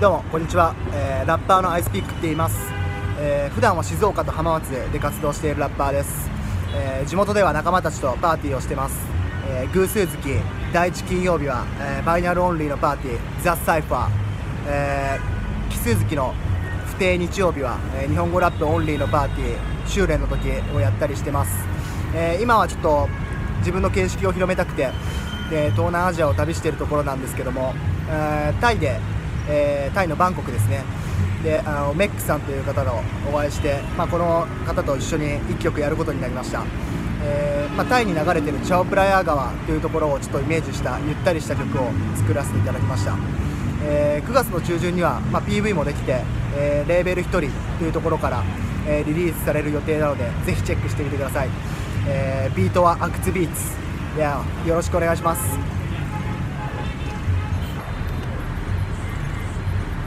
どうもこんにちは、えーラッパーのアイスピックって言います、えー普段は静岡と浜松で活動しているラッパーです、えー地元では仲間たちとパーティーをしてます、えー偶数月第1金曜日は、えーバイナルオンリーのパーティーザ・サイファー、えー奇数月の不定日曜日は、えー日本語ラップオンリーのパーティー修練の時をやったりしてます、えー今はちょっと自分の形式を広めたくてで東南アジアを旅しているところなんですけども、えータイで、えータイのバンコクですね。であのメックさんという方とお会いして、まあ、この方と一緒に1曲やることになりました、えーまあ、タイに流れてるチャオプラヤー川というところをちょっとイメージしたゆったりした曲を作らせていただきました、えー9月の中旬には、まあ、PV もできて、えレーベル1人というところから、えリリースされる予定なのでぜひチェックしてみてください、えービートはアクツビーツ。いやよろしくお願いします。